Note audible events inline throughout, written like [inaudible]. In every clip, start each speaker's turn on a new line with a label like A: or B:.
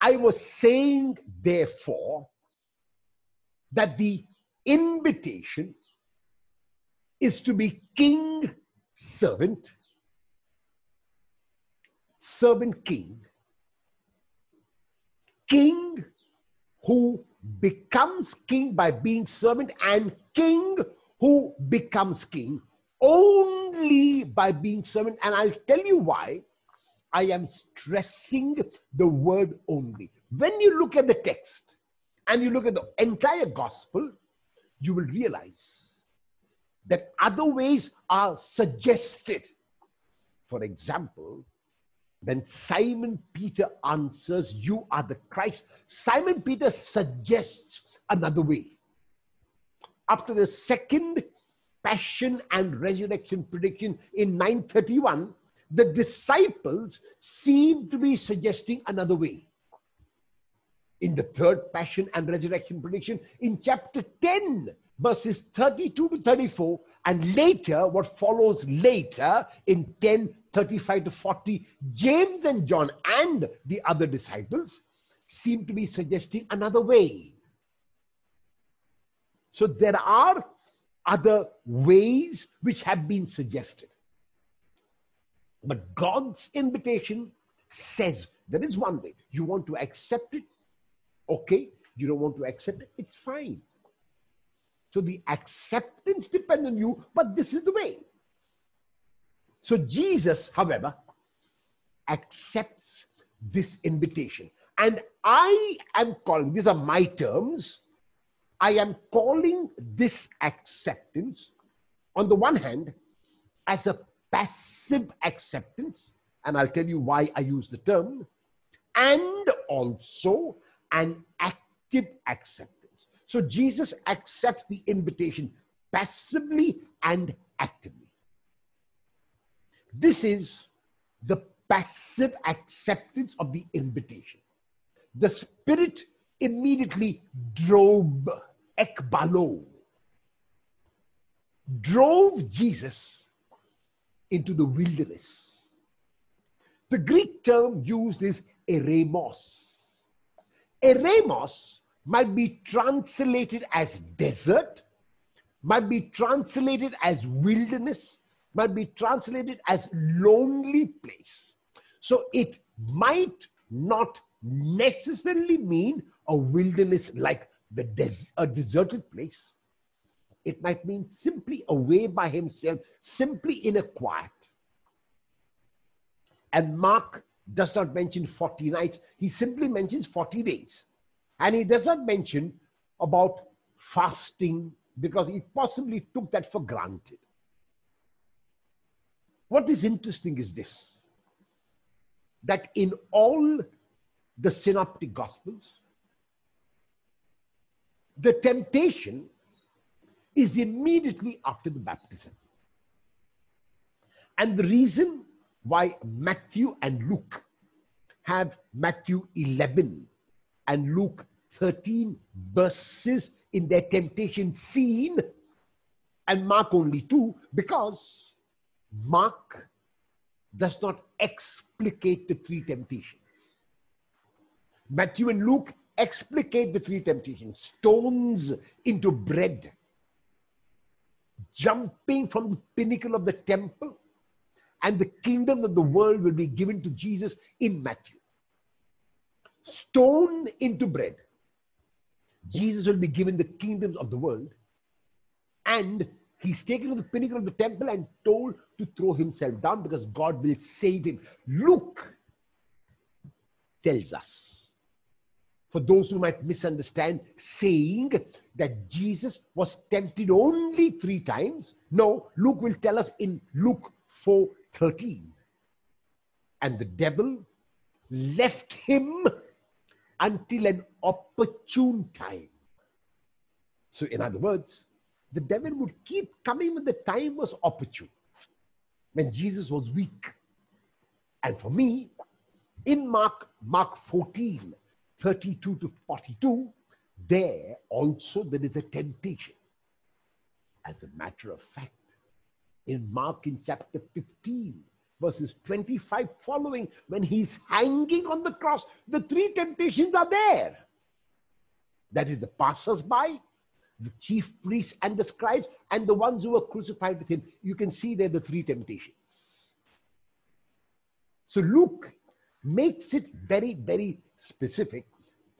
A: I was saying, therefore, that the invitation is to be king servant, servant king, king who becomes king by being servant, and king who becomes king only by being servant. And I'll tell you why I am stressing the word only. When you look at the text and you look at the entire gospel, you will realize that other ways are suggested. For example, when Simon Peter answers, You are the Christ, Simon Peter suggests another way. After the second passion and resurrection prediction in 931, the disciples seem to be suggesting another way. In the third passion and resurrection prediction, in chapter 10, verses 32 to 34, and later, what follows later in 10 35 to 40, James and John and the other disciples seem to be suggesting another way. So there are other ways which have been suggested. But God's invitation says there is one way. You want to accept it? Okay. You don't want to accept it? It's fine. So the acceptance depends on you, but this is the way. So Jesus, however, accepts this invitation. And I am calling, these are my terms, I am calling this acceptance, on the one hand, as a passive acceptance, and I'll tell you why I use the term, and also an active acceptance. So Jesus accepts the invitation passively and actively. This is the passive acceptance of the invitation. The Spirit immediately drove, ekbalo, drove Jesus into the wilderness. The Greek term used is eremos. Eremos might be translated as desert, might be translated as wilderness, might be translated as lonely place. So it might not necessarily mean a wilderness like the des- a deserted place. It might mean simply away by himself, simply in a quiet. And Mark does not mention 40 nights, he simply mentions 40 days. And he does not mention about fasting because he possibly took that for granted. What is interesting is this that in all the synoptic gospels, the temptation is immediately after the baptism. And the reason why Matthew and Luke have Matthew 11 and Luke 13 verses in their temptation scene and Mark only two because Mark does not explicate the three temptations. Matthew and Luke explicate the three temptations stones into bread, jumping from the pinnacle of the temple, and the kingdom of the world will be given to Jesus in Matthew. Stone into bread. Jesus will be given the kingdoms of the world, and he's taken to the pinnacle of the temple and told to throw himself down because God will save him. Luke tells us, for those who might misunderstand, saying that Jesus was tempted only three times. No, Luke will tell us in Luke 4 13. And the devil left him until an opportune time. So, in other words, the devil would keep coming when the time was opportune, when Jesus was weak. And for me, in Mark, Mark 14, 32 to 42, there also there is a temptation. As a matter of fact, in Mark in chapter 15, verses 25 following, when he's hanging on the cross, the three temptations are there. That is the passers by, the chief priests and the scribes, and the ones who were crucified with him. You can see there the three temptations. So Luke makes it very, very specific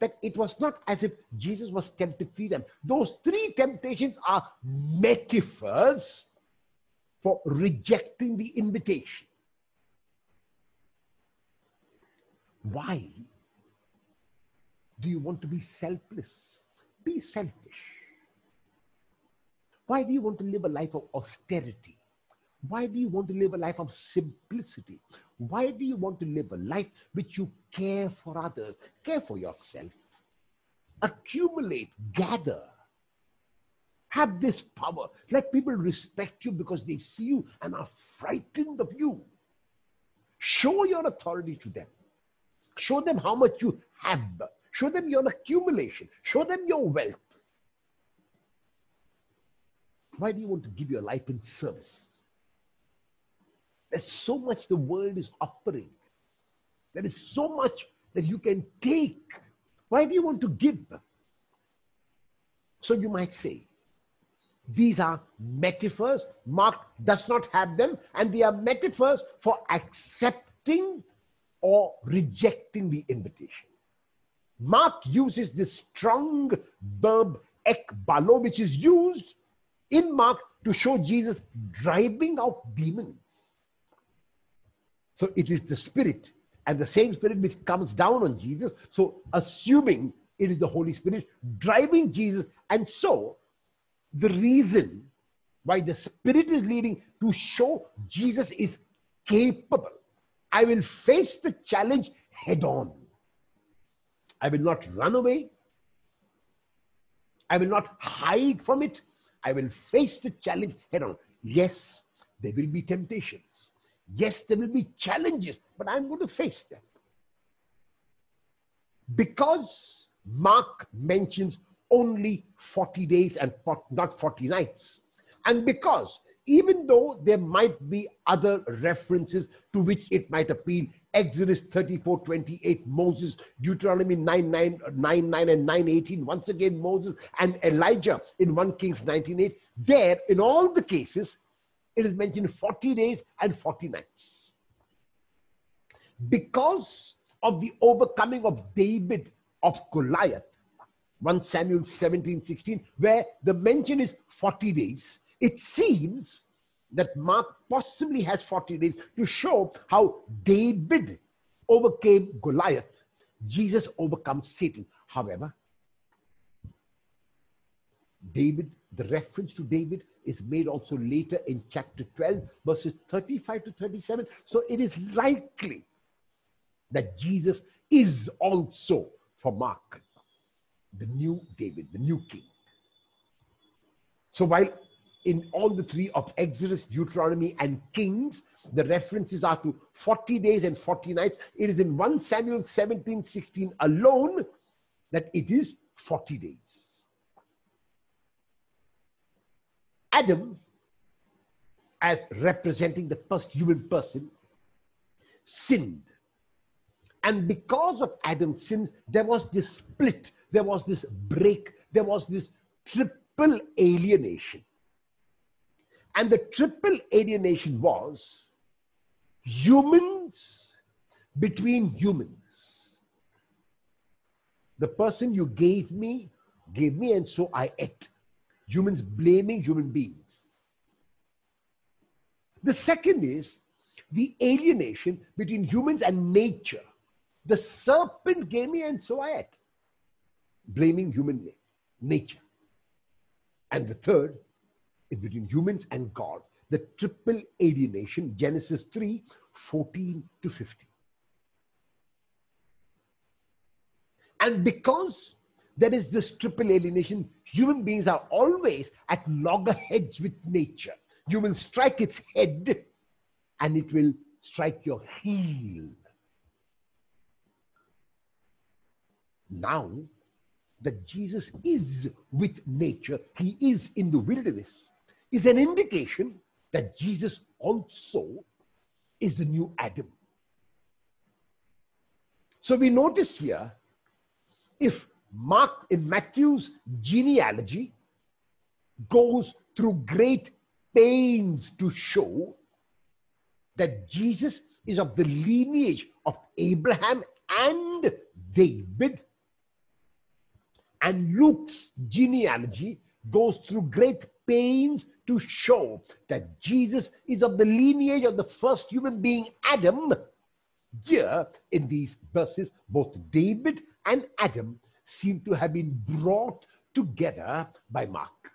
A: that it was not as if Jesus was tempted three times. Those three temptations are metaphors for rejecting the invitation. Why do you want to be selfless? Be selfish. Why do you want to live a life of austerity? Why do you want to live a life of simplicity? Why do you want to live a life which you care for others, care for yourself, accumulate, gather? Have this power. Let people respect you because they see you and are frightened of you. Show your authority to them. Show them how much you have. Show them your accumulation. Show them your wealth. Why do you want to give your life in service? There's so much the world is offering. There is so much that you can take. Why do you want to give? So you might say, these are metaphors. Mark does not have them, and they are metaphors for accepting or rejecting the invitation. Mark uses this strong verb ekbalo, which is used in Mark to show Jesus driving out demons. So it is the Spirit and the same Spirit which comes down on Jesus. So assuming it is the Holy Spirit driving Jesus. And so the reason why the Spirit is leading to show Jesus is capable. I will face the challenge head on. I will not run away. I will not hide from it. I will face the challenge head on. Yes, there will be temptations. Yes, there will be challenges, but I'm going to face them. Because Mark mentions only 40 days and not 40 nights, and because even though there might be other references to which it might appeal, Exodus 34, 28, Moses, Deuteronomy 9, 9, 9, 9 and 9, 18, once again Moses and Elijah in 1 Kings 19, 8, there in all the cases, it is mentioned 40 days and 40 nights. Because of the overcoming of David of Goliath, 1 Samuel 17, 16, where the mention is 40 days, it seems that Mark possibly has 40 days to show how David overcame Goliath. Jesus overcomes Satan. However, David, the reference to David is made also later in chapter 12, verses 35 to 37. So it is likely that Jesus is also, for Mark, the new David, the new king. So while in all the three of Exodus, Deuteronomy, and Kings, the references are to 40 days and 40 nights. It is in 1 Samuel 17, 16 alone that it is 40 days. Adam, as representing the first human person, sinned. And because of Adam's sin, there was this split, there was this break, there was this triple alienation. And the triple alienation was humans between humans. The person you gave me, gave me, and so I ate humans blaming human beings. The second is the alienation between humans and nature. The serpent gave me and so I ate, blaming human nature. And the third is between humans and God, the triple alienation, Genesis 3 14 to 15. And because there is this triple alienation. Human beings are always at loggerheads with nature. You will strike its head and it will strike your heel. Now that Jesus is with nature, he is in the wilderness, is an indication that Jesus also is the new Adam. So we notice here, if Mark in Matthew's genealogy goes through great pains to show that Jesus is of the lineage of Abraham and David. And Luke's genealogy goes through great pains to show that Jesus is of the lineage of the first human being, Adam. Here in these verses, both David and Adam seem to have been brought together by Mark.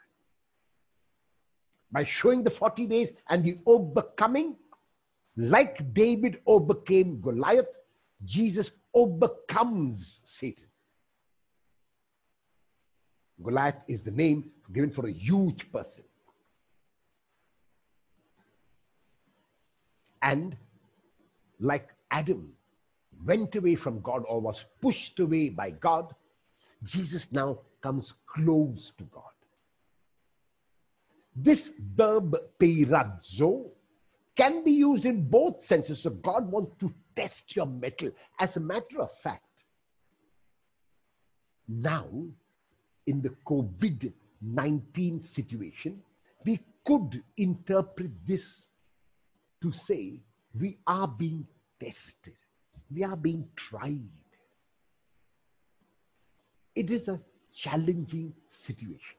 A: By showing the 40 days and the overcoming, like David overcame Goliath, Jesus overcomes Satan. Goliath is the name given for a huge person. And like Adam went away from God or was pushed away by God, Jesus now comes close to God. This verb peirazo can be used in both senses. So God wants to test your mettle. As a matter of fact, now in the COVID 19 situation, we could interpret this to say we are being tested, we are being tried. It is a challenging situation.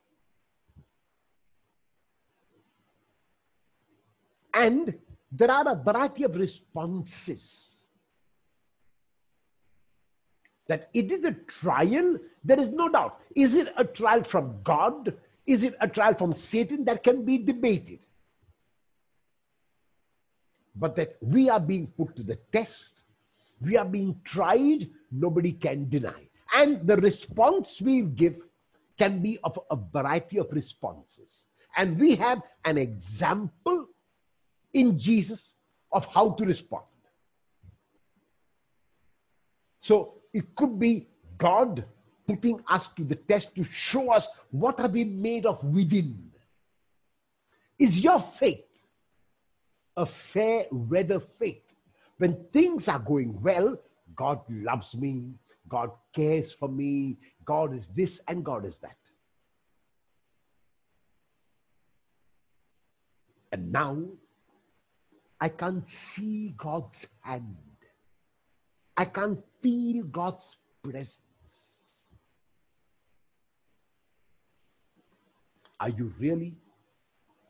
A: And there are a variety of responses. That it is a trial, there is no doubt. Is it a trial from God? Is it a trial from Satan? That can be debated. But that we are being put to the test, we are being tried, nobody can deny. And the response we give can be of a variety of responses. And we have an example in Jesus of how to respond. So it could be God putting us to the test to show us what are we made of within. Is your faith a fair weather faith? When things are going well, God loves me, God cares for me, God is this and God is that. And now I can't see God's hand. I can't feel God's presence. Are you really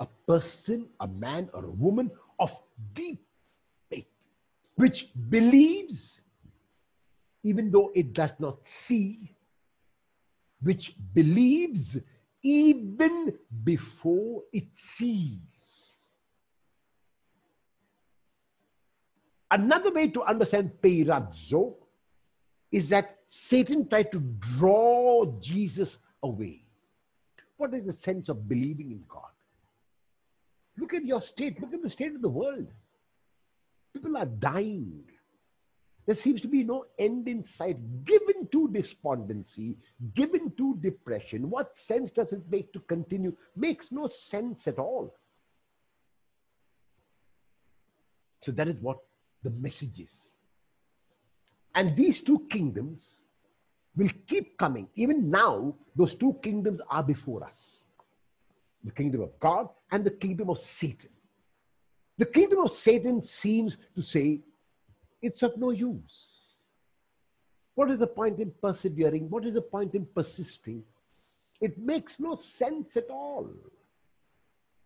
A: a person, a man, or a woman of deep faith, which believes even though it does not see, which believes even before it sees? Another way to understand peirazo is that Satan tried to draw Jesus away. What is the sense of believing in God? Look at your state. Look at the state of the world. People are dying. There seems to be no end in sight. Given to despondency, given to depression, what sense does it make to continue? Makes no sense at all. So that is what the message is. And these two kingdoms will keep coming. Even now, those two kingdoms are before us the kingdom of God and the kingdom of Satan. The kingdom of Satan seems to say, it's of no use. What is the point in persevering? What is the point in persisting? It makes no sense at all.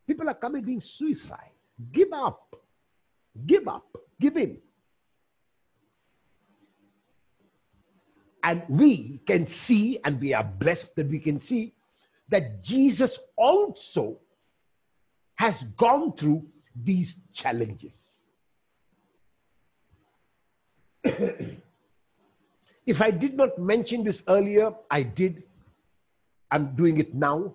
A: People are committing suicide. Give up. Give up give in. And we can see, and we are blessed that we can see, that Jesus also has gone through these challenges. [coughs] if I did not mention this earlier, I did. I'm doing it now.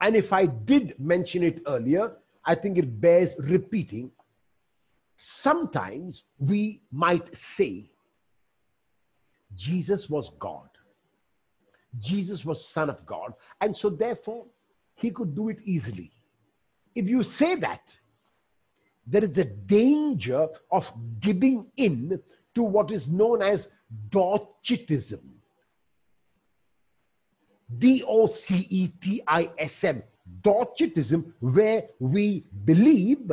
A: And if I did mention it earlier, I think it bears repeating Sometimes we might say, Jesus was God. Jesus was Son of God. And so, therefore, he could do it easily. If you say that, there is the danger of giving in to what is known as Docetism. D O C E T I S M. Docetism, where we believe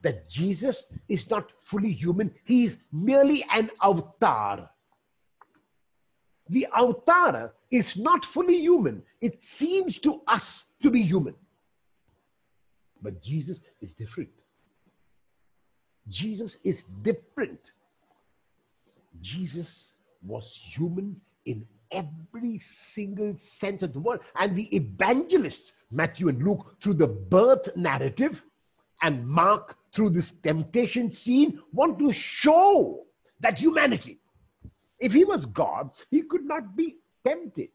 A: that Jesus is not fully human, he is merely an avatar. The avatar is not fully human. It seems to us to be human. But Jesus is different. Jesus is different. Jesus was human in every single sense of the word. And the evangelists, Matthew and Luke, through the birth narrative, and Mark, through this temptation scene, want to show that humanity. If he was God, he could not be tempted.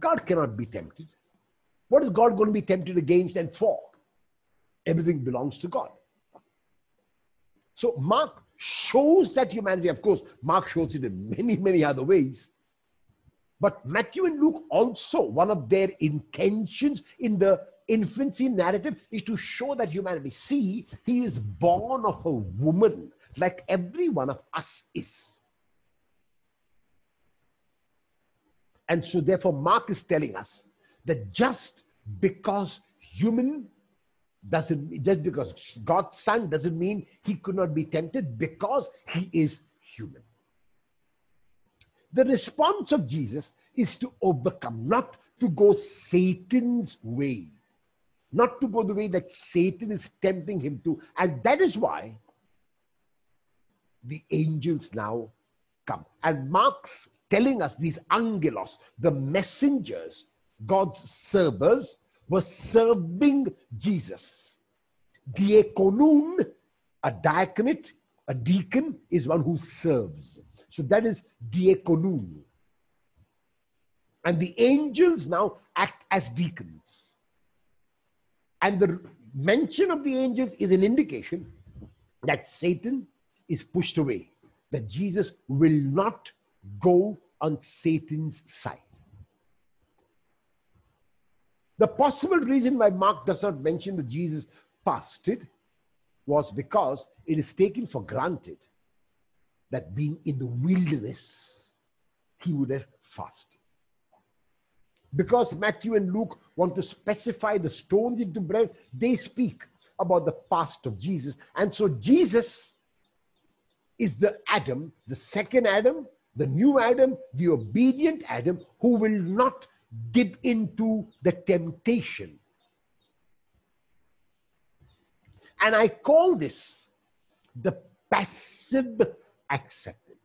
A: God cannot be tempted. What is God going to be tempted against and for? Everything belongs to God. So Mark shows that humanity. Of course, Mark shows it in many, many other ways. But Matthew and Luke also, one of their intentions in the infancy narrative is to show that humanity. See, he is born of a woman, like every one of us is. And so, therefore, Mark is telling us that just because human doesn't just because God's son doesn't mean he could not be tempted because he is human. The response of Jesus is to overcome, not to go Satan's way, not to go the way that Satan is tempting him to. And that is why the angels now come. And Mark's telling us these angelos, the messengers, God's servers, were serving Jesus. Diakonon, a diaconate, a deacon is one who serves. So that is diakonon. And the angels now act as deacons. And the mention of the angels is an indication that Satan is pushed away, that Jesus will not go on Satan's side. The possible reason why Mark does not mention that Jesus fasted was because it is taken for granted that being in the wilderness, he would have fasted. Because Matthew and Luke want to specify the stones into bread, they speak about the fast of Jesus. And so Jesus is the Adam, the second Adam, the new Adam, the obedient Adam, who will not give into the temptation. And I call this the passive acceptance.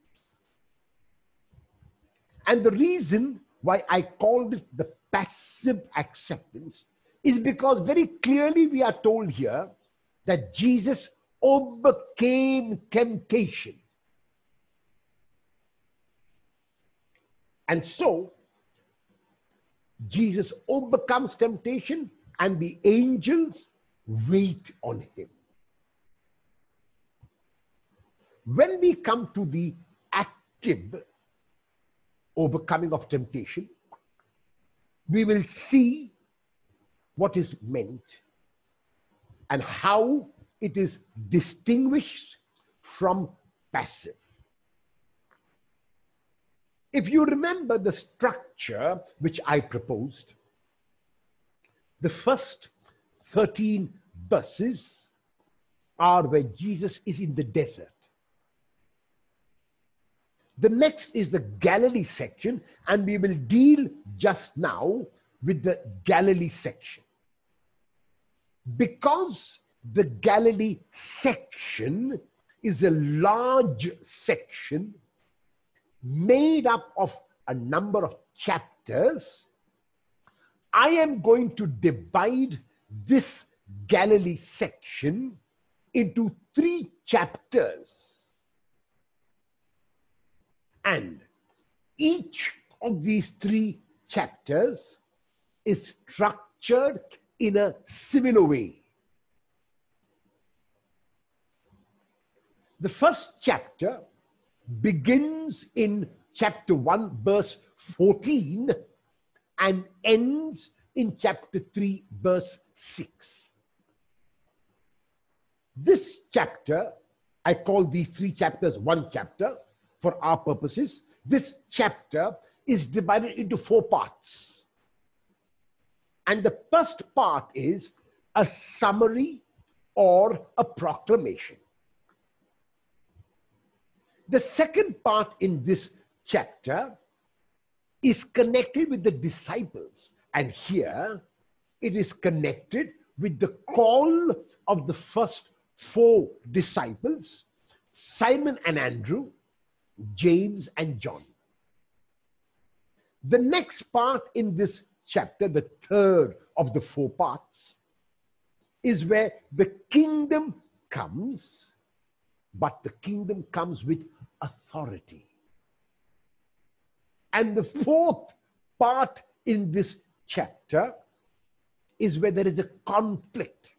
A: And the reason why I called it the passive acceptance is because very clearly we are told here that Jesus overcame temptation. And so, Jesus overcomes temptation, and the angels wait on him. When we come to the active overcoming of temptation, we will see what is meant and how it is distinguished from passive. If you remember the structure which I proposed, the first 13 verses are where Jesus is in the desert. The next is the Galilee section, and we will deal just now with the Galilee section. Because the Galilee section is a large section made up of a number of chapters, I am going to divide this Galilee section into three chapters. And each of these three chapters is structured in a similar way. The first chapter begins in chapter 1, verse 14, and ends in chapter 3, verse 6. This chapter, I call these three chapters one chapter for our purposes. This chapter is divided into four parts. And the first part is a summary or a proclamation. The second part in this chapter is connected with the disciples. And here it is connected with the call of the first four disciples Simon and Andrew, James and John. The next part in this chapter, the third of the four parts, is where the kingdom comes, but the kingdom comes with authority. And the fourth part in this chapter is where there is a conflict.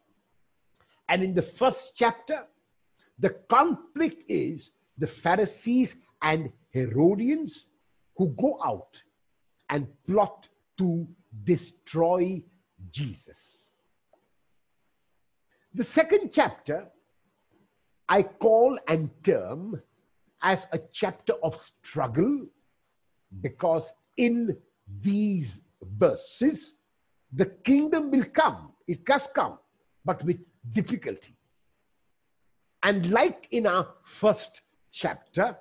A: And in the first chapter, the conflict is the Pharisees and Herodians who go out and plot to destroy Jesus. The second chapter I call and term as a chapter of struggle because in these verses, the kingdom will come. It has come, but with difficulty. And like in our first chapter,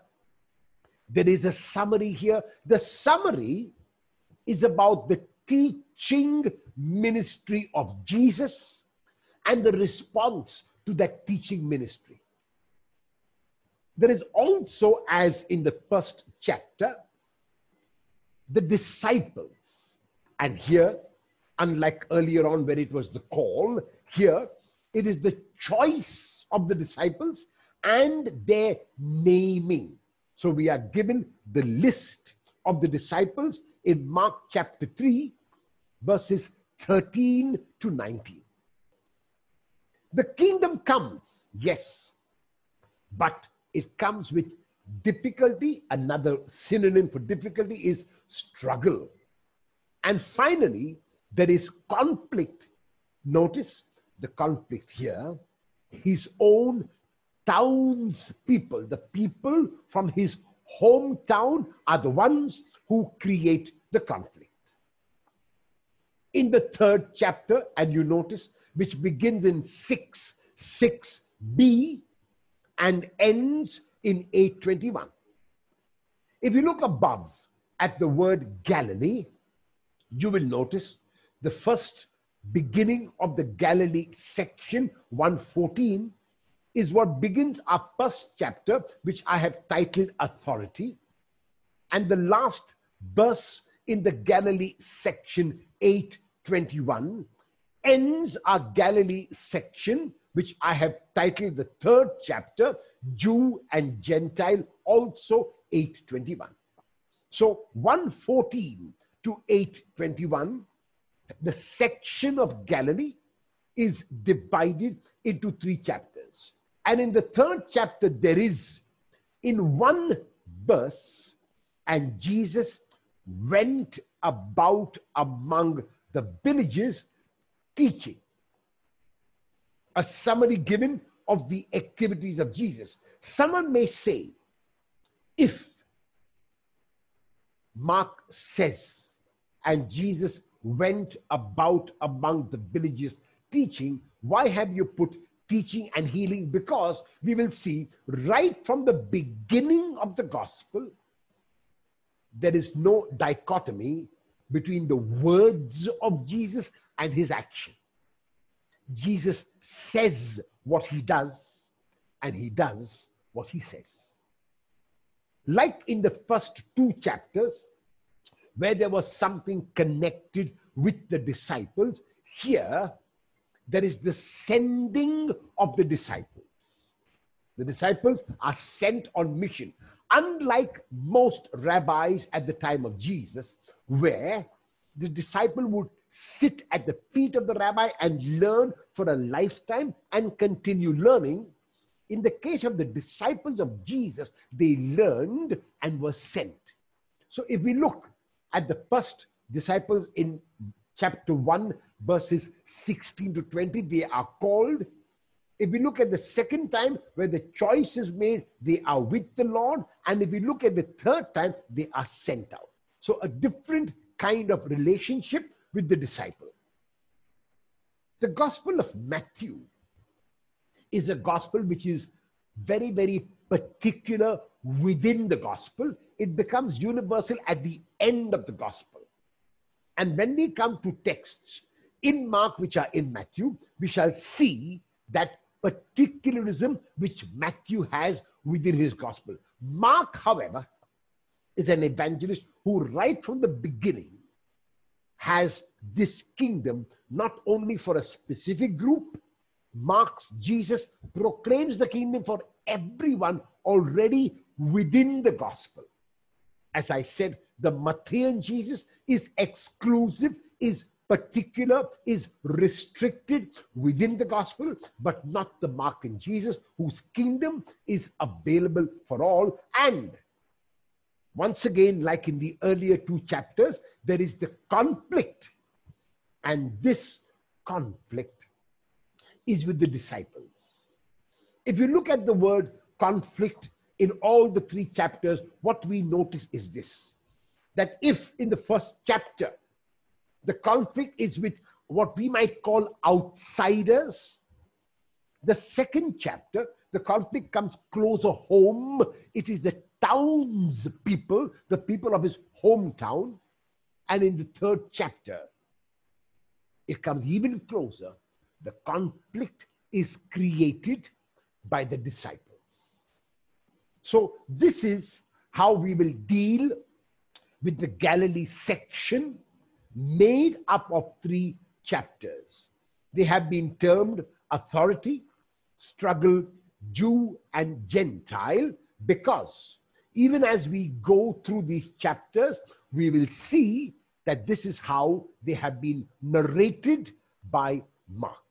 A: there is a summary here. The summary is about the teaching ministry of Jesus and the response to that teaching ministry. There is also, as in the first chapter, the disciples. And here, unlike earlier on where it was the call, here it is the choice of the disciples and their naming. So we are given the list of the disciples in Mark chapter 3, verses 13 to 19. The kingdom comes, yes, but it comes with difficulty. Another synonym for difficulty is struggle. And finally, there is conflict. Notice the conflict here. His own town's people, the people from his hometown, are the ones who create the conflict. In the third chapter, and you notice, which begins in 6, 6b and ends in 821. If you look above, at the word Galilee, you will notice the first beginning of the Galilee section 114 is what begins our first chapter, which I have titled Authority. And the last verse in the Galilee section 821 ends our Galilee section, which I have titled the third chapter, Jew and Gentile, also 821. So 114 to 821, the section of Galilee is divided into three chapters. And in the third chapter, there is in one verse, and Jesus went about among the villages teaching. A summary given of the activities of Jesus. Someone may say, if Mark says, and Jesus went about among the villages teaching. Why have you put teaching and healing? Because we will see right from the beginning of the gospel, there is no dichotomy between the words of Jesus and his action. Jesus says what he does, and he does what he says. Like in the first two chapters, where there was something connected with the disciples, here there is the sending of the disciples. The disciples are sent on mission. Unlike most rabbis at the time of Jesus, where the disciple would sit at the feet of the rabbi and learn for a lifetime and continue learning, in the case of the disciples of Jesus, they learned and were sent. So if we look at the first disciples in chapter 1, verses 16 to 20, they are called If we look at the second time where the choice is made, they are with the Lord. And if we look at the third time, they are sent out. So a different kind of relationship with the disciple. The Gospel of Matthew is a gospel which is very, very particular within the gospel. It becomes universal at the end of the gospel. And when we come to texts in Mark, which are in Matthew, we shall see that particularism which Matthew has within his gospel. Mark, however, is an evangelist who, right from the beginning, has this kingdom not only for a specific group, Mark's Jesus proclaims the kingdom for everyone already within the gospel. As I said, the Matthean Jesus is exclusive, is particular, is restricted within the gospel, but not the Markan Jesus, whose kingdom is available for all. And once again, like in the earlier two chapters, there is the conflict. And this conflict is with the disciples. If you look at the word conflict in all the three chapters, what we notice is this that if in the first chapter the conflict is with what we might call outsiders, the second chapter, the conflict comes closer home. It is the townspeople, the people of his hometown. And in the third chapter, it comes even closer. The conflict is created by the disciples. So, this is how we will deal with the Galilee section made up of three chapters. They have been termed authority, struggle, Jew, and Gentile because even as we go through these chapters, we will see that this is how they have been narrated by Mark.